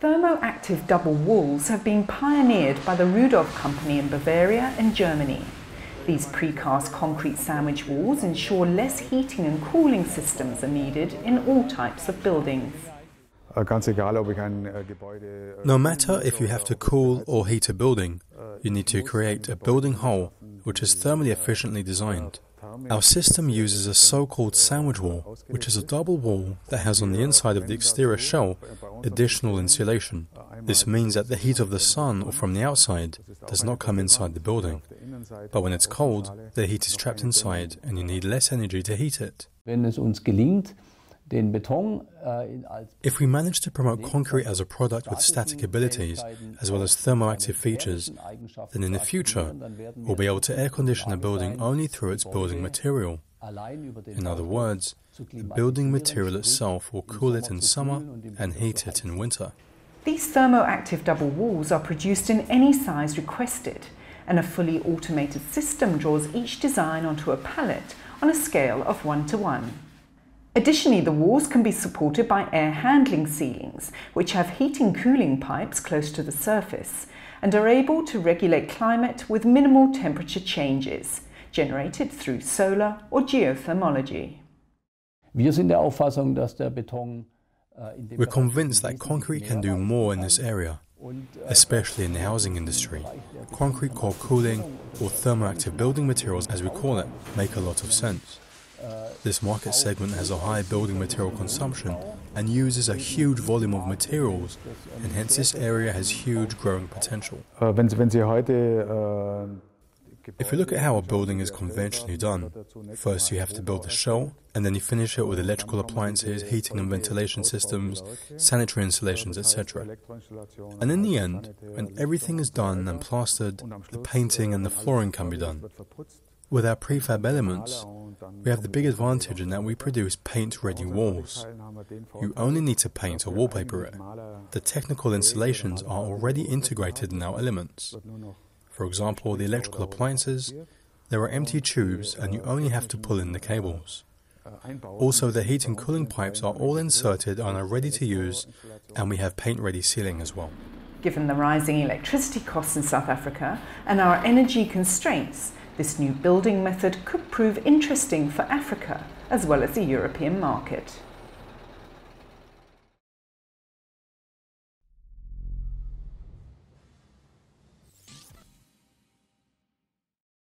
Thermoactive double walls have been pioneered by the Rudolph Company in Bavaria and Germany. These precast concrete sandwich walls ensure less heating and cooling systems are needed in all types of buildings. No matter if you have to cool or heat a building, you need to create a building hull which is thermally efficiently designed. Our system uses a so-called sandwich wall, which is a double wall that has on the inside of the exterior shell additional insulation. This means that the heat of the sun or from the outside does not come inside the building. But when it's cold, the heat is trapped inside and you need less energy to heat it. If we manage to promote concrete as a product with static abilities as well as thermoactive features, then in the future we'll be able to air condition a building only through its building material. In other words, the building material itself will cool it in summer and heat it in winter. These thermoactive double walls are produced in any size requested, and a fully automated system draws each design onto a pallet on a scale of 1 to 1. Additionally, the walls can be supported by air handling ceilings, which have heating cooling pipes close to the surface and are able to regulate climate with minimal temperature changes, generated through solar or geothermology. We're convinced that concrete can do more in this area, especially in the housing industry. Concrete core cooling, or thermoactive building materials as we call it, make a lot of sense. This market segment has a high building material consumption and uses a huge volume of materials, and hence this area has huge growing potential. If you look at how a building is conventionally done, first you have to build the shell, and then you finish it with electrical appliances, heating and ventilation systems, sanitary installations, etc. And in the end, when everything is done and plastered, the painting and the flooring can be done. With our prefab elements, we have the big advantage in that we produce paint-ready walls. You only need to paint or wallpaper it. The technical installations are already integrated in our elements. For example, the electrical appliances, there are empty tubes and you only have to pull in the cables. Also, the heat and cooling pipes are all inserted and are ready to use, and we have paint-ready ceiling as well. Given the rising electricity costs in South Africa and our energy constraints, this new building method could prove interesting for Africa as well as the European market.